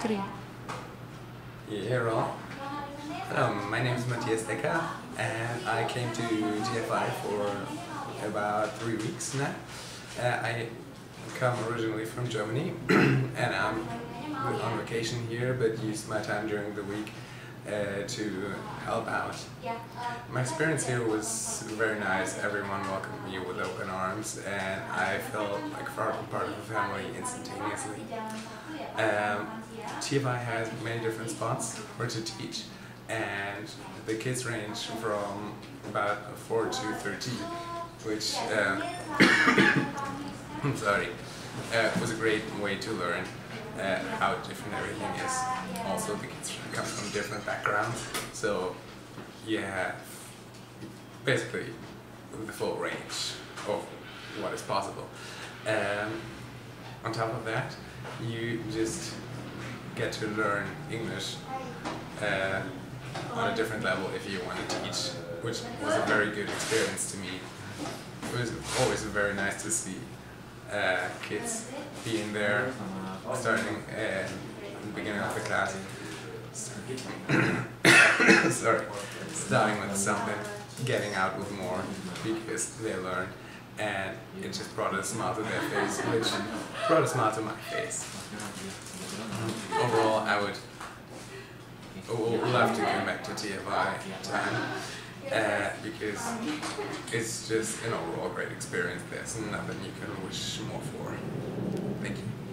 Three. Yeah, all. Um, my name is Matthias Decker and I came to TFI for about three weeks now. Uh, I come originally from Germany and I'm on vacation here but used my time during the week uh, to help out. My experience here was very nice. Everyone welcomed me with open arms and I felt like part of the family instantaneously. Um, TFI has many different spots where to teach and the kids range from about 4 to 13 which um, I'm sorry uh, was a great way to learn uh, how different everything is. Also the kids come from different backgrounds so yeah, basically the full range of what is possible. Um, on top of that you just get to learn English uh, on a different level if you want to teach, which was a very good experience to me. It was always very nice to see uh, kids being there, starting uh, in the beginning of the class, sorry, starting with something, getting out with more because they learn and it just brought a smile to their face, which brought a smile to my face. Overall, I would love to come back to TFI time uh, because it's just an overall great experience. There's nothing you can wish more for. Thank you.